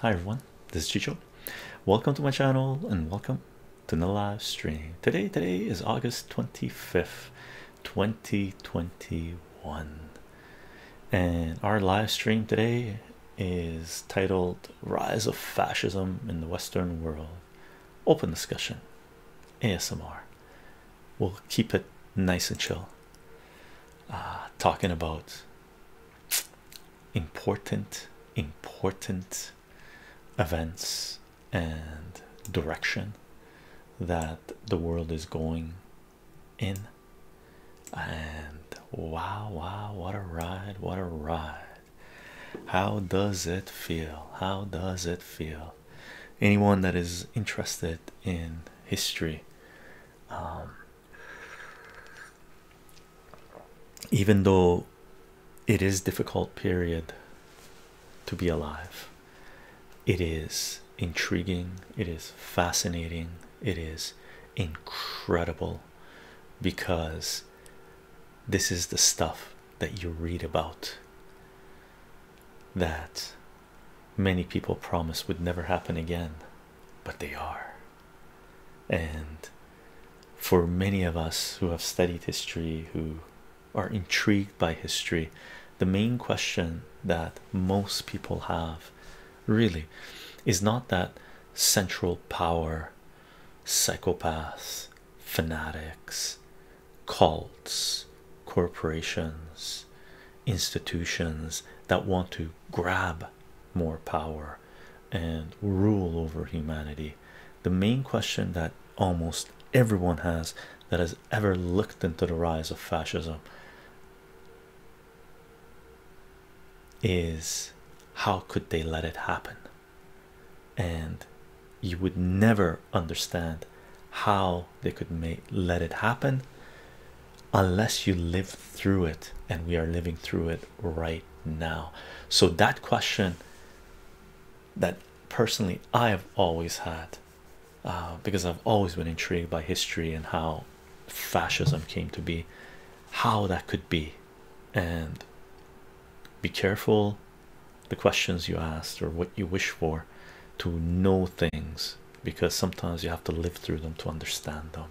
Hi everyone, this is Chycho. Welcome to my channel and welcome to the live stream. Today, today is August 25th, 2021, and our live stream today is titled Rise of Fascism in the Western World. Open discussion, ASMR. We'll keep it nice and chill. Uh, talking about important important events and direction that the world is going in. And wow wow what a ride what a ride. How does it feel? How does it feel? Anyone that is interested in history um, even though it is difficult period to be alive it is intriguing. It is fascinating. It is incredible because this is the stuff that you read about that many people promise would never happen again but they are. And for many of us who have studied history who are intrigued by history the main question that most people have really is not that central power psychopaths fanatics cults corporations institutions that want to grab more power and rule over humanity? The main question that almost everyone has that has ever looked into the rise of fascism is how could they let it happen? And you would never understand how they could make let it happen unless you live through it and we are living through it right now. So that question that personally I have always had uh, because I've always been intrigued by history and how fascism came to be how that could be. And be careful the questions you asked or what you wish for to know things because sometimes you have to live through them to understand them